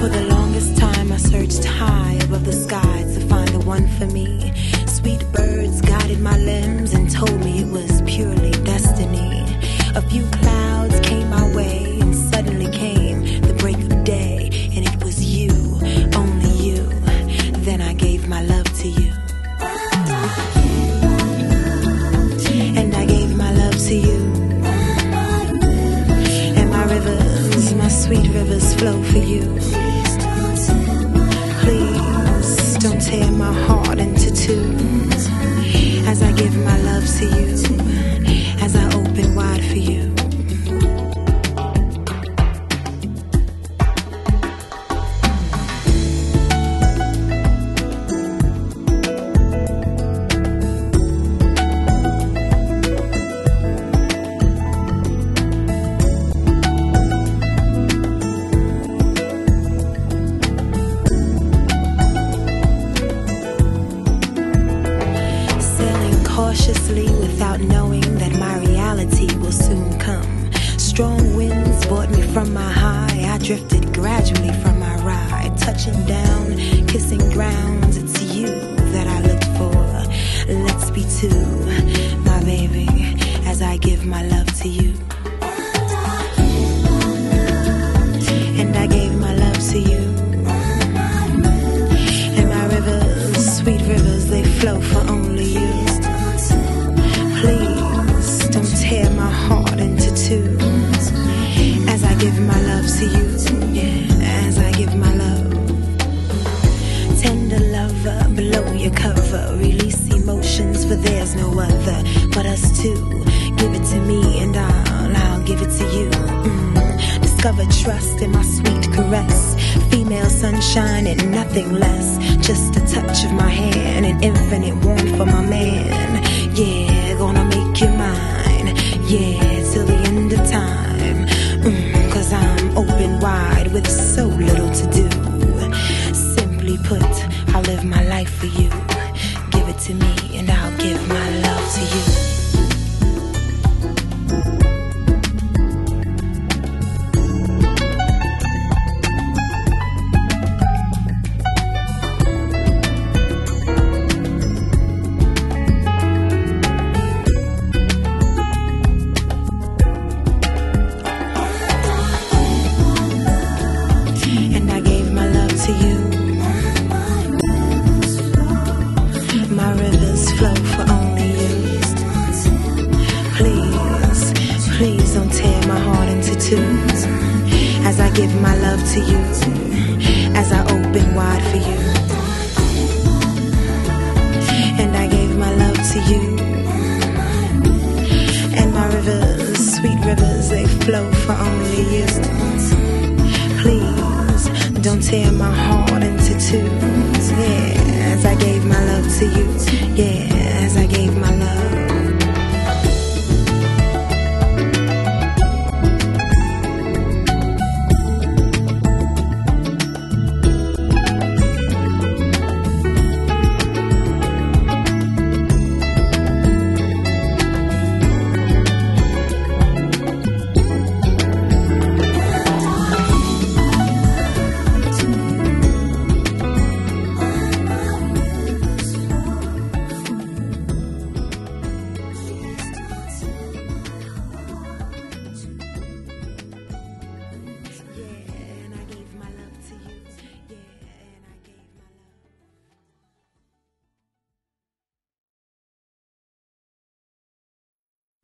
For the longest time, I searched high above the sky to find the one for me. Sweet birds guided my limbs and told me it was purely destiny. A few clouds came my way, and suddenly came the break of day, and it was you, only you. Then I gave my love to you. And I gave my love to you. And my rivers, my sweet rivers, flow for you. You that I looked for. Let's be two, my baby, as I give my love to you. And I gave my love to you. And my rivers, sweet rivers, they flow for only you. Discover trust in my sweet caress. Female sunshine and nothing less. Just a touch of my hand, an infinite warmth for my man. Yeah, gonna make you mine. Yeah, till the end of time. Mm, Cause I'm open wide with so little to do. Simply put, I'll live my life for you. Give it to me and I'll give my love to you. As I give my love to you, as I open wide for you. And I gave my love to you. And my rivers, sweet rivers, they flow for only you. Please don't tear my heart into two. Yeah, as I gave my love to you. Yeah,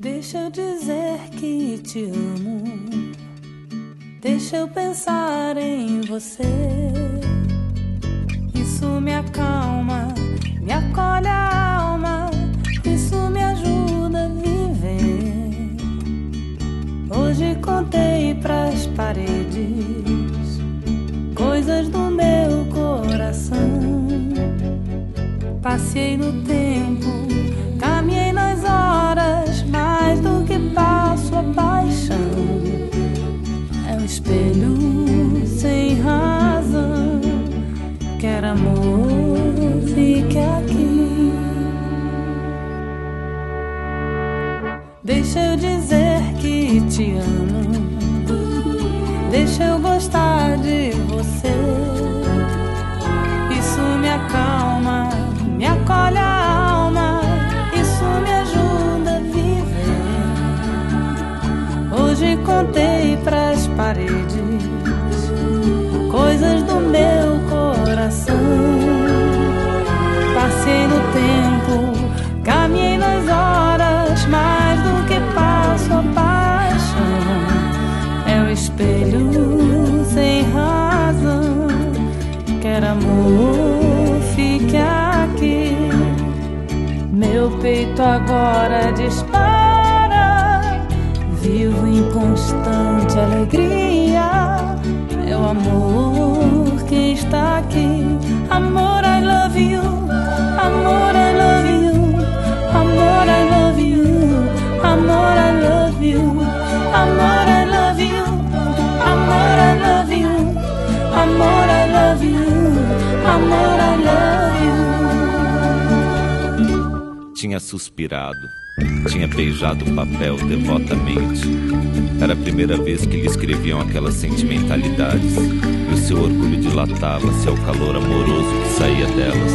Deixa eu dizer que te amo. Deixa eu pensar em você. Isso me acalma, me acolhe a alma. Isso me ajuda a viver. Hoje contei pras paredes coisas do meu coração. Passei no tempo, Deixa agora dispara. Vivo em constante alegria. Meu amor que está aqui. Amor, I love you. Amor, I Tinha suspirado, tinha beijado o papel devotamente. Era a primeira vez que lhe escreviam aquelas sentimentalidades, e o seu orgulho dilatava-se ao calor amoroso que saía delas,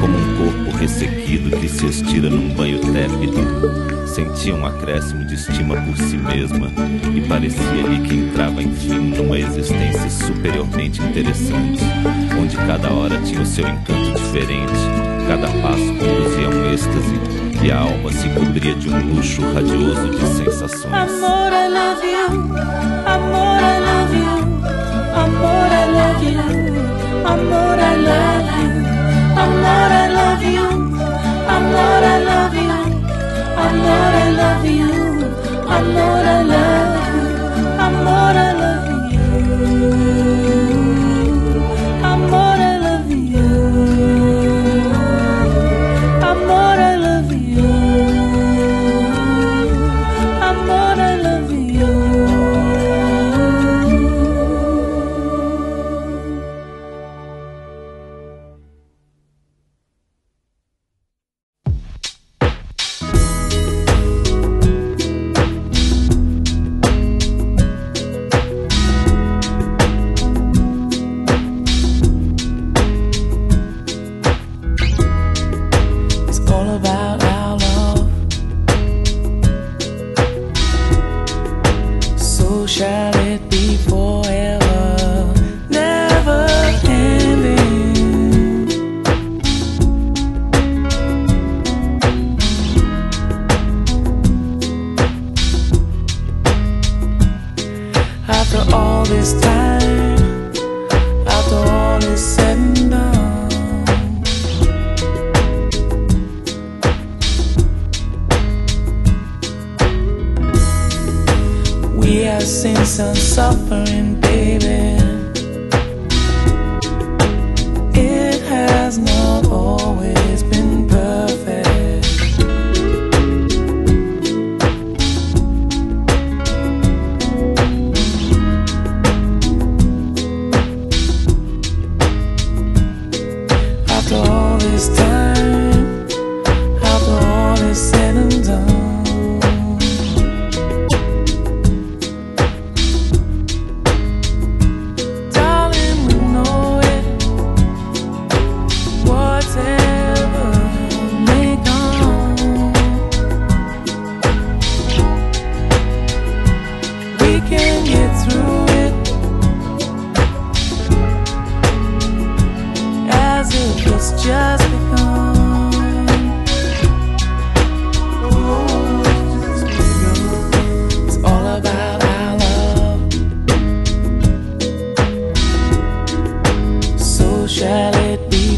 como um corpo ressequido que se estira num banho tépido. Sentia um acréscimo de estima por si mesma e parecia-lhe que entrava enfim numa existência superiormente interessante, onde cada hora tinha o seu encanto diferente, cada passo conduzia a um êxtase e a alma se cobria de um luxo radioso de sensações. Amor, I love you. Amor, I love you. Amor, I love you. Amor, I love you. Amor, I love you. Amor, I love you. Amor, I love you. Amor, I love you. Shall it be forever, never ending. After all this time, after all is said and done. sins and suffering, baby. Can get through it as if it's just begun. It's all about our love. So shall it be